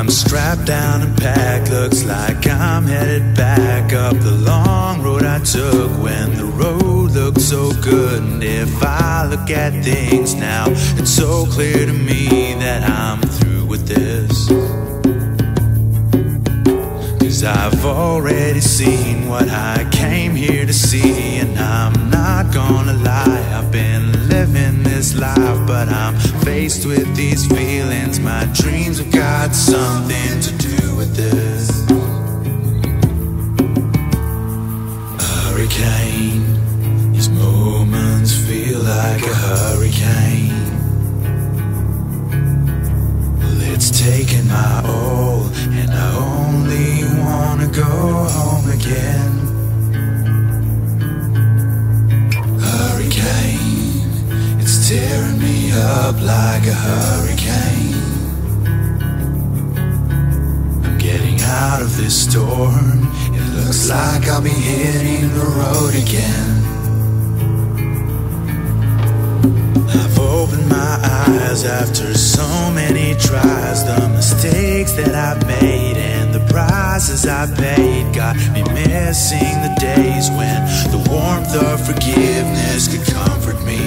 I'm strapped down and packed, looks like I'm headed back up the long road I took when the road looked so good. And if I look at things now, it's so clear to me that I'm through with this. Cause I've already seen what I came here to see, and I'm not gonna lie, I've been living this life, but I'm faced with these feelings. My dreams have got something to do with this. Hurricane, these moments feel like a hurricane. It's taken my all, and I only go home again. Hurricane, it's tearing me up like a hurricane. I'm getting out of this storm. It looks like I'll be hitting the road again. I've opened my eyes after so many tries. The mistakes that I've made I paid got me missing the days when the warmth of forgiveness could comfort me.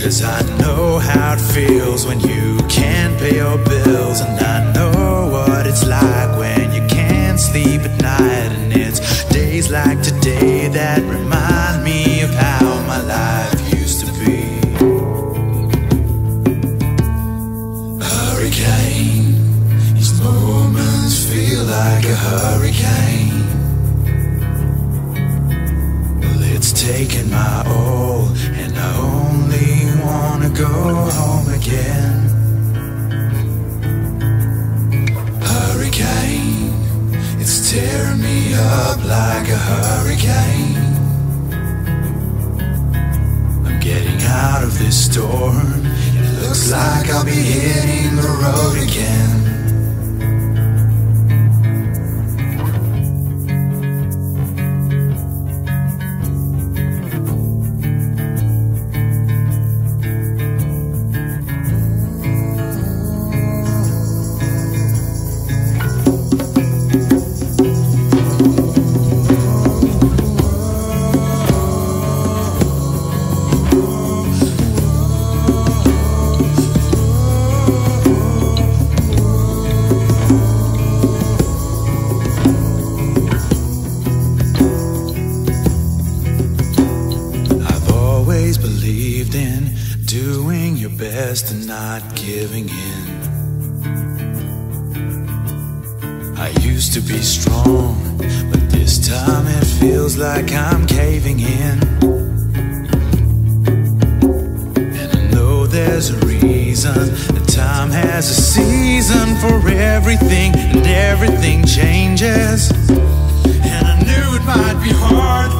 Cause I know how it feels when you can't pay your bills, and I know what it's like when you can't sleep at night. And it's days like today that remind taken my all, and I only wanna go home again. Hurricane, it's tearing me up like a hurricane. And not giving in. I used to be strong, but this time it feels like I'm caving in. And I know there's a reason that time has a season for everything, and everything changes. And I knew it might be hard,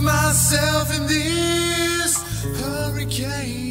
myself in this hurricane.